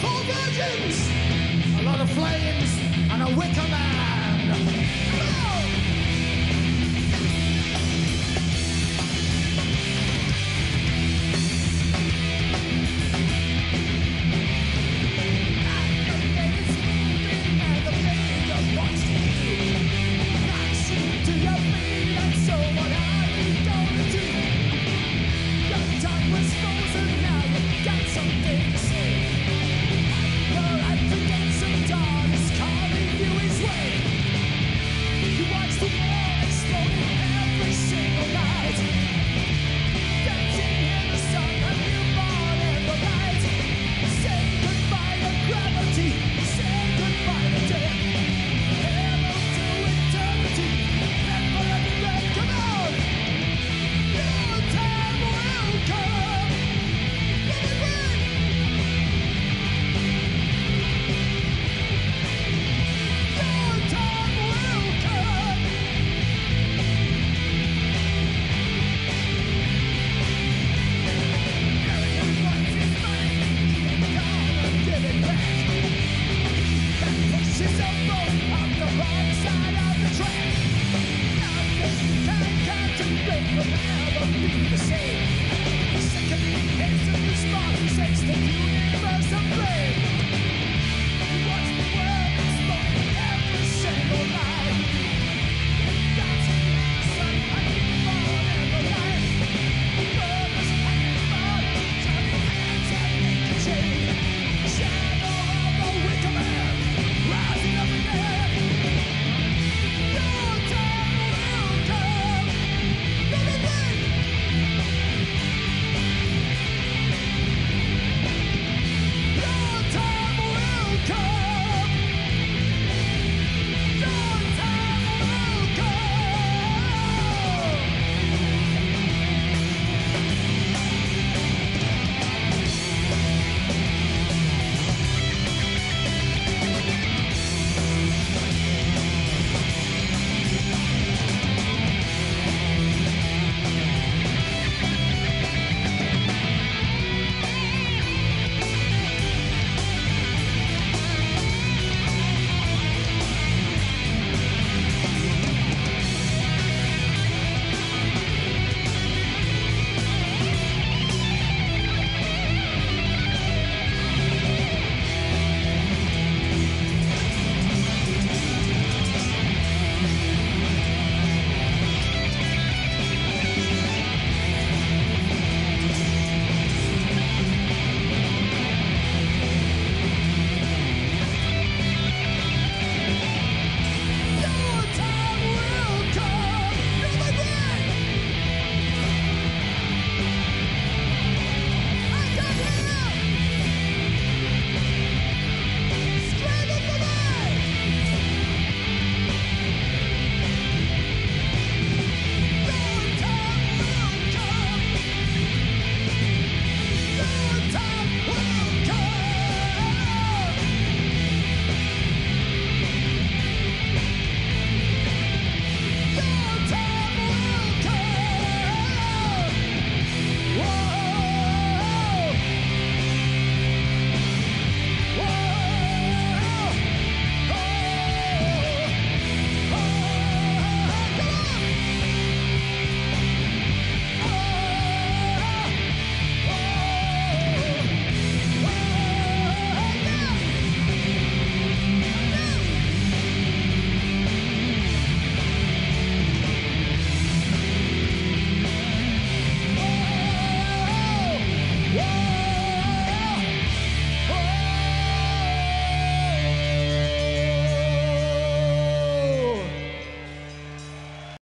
Four virgins, a lot of flames, and a wicker man. to be the same.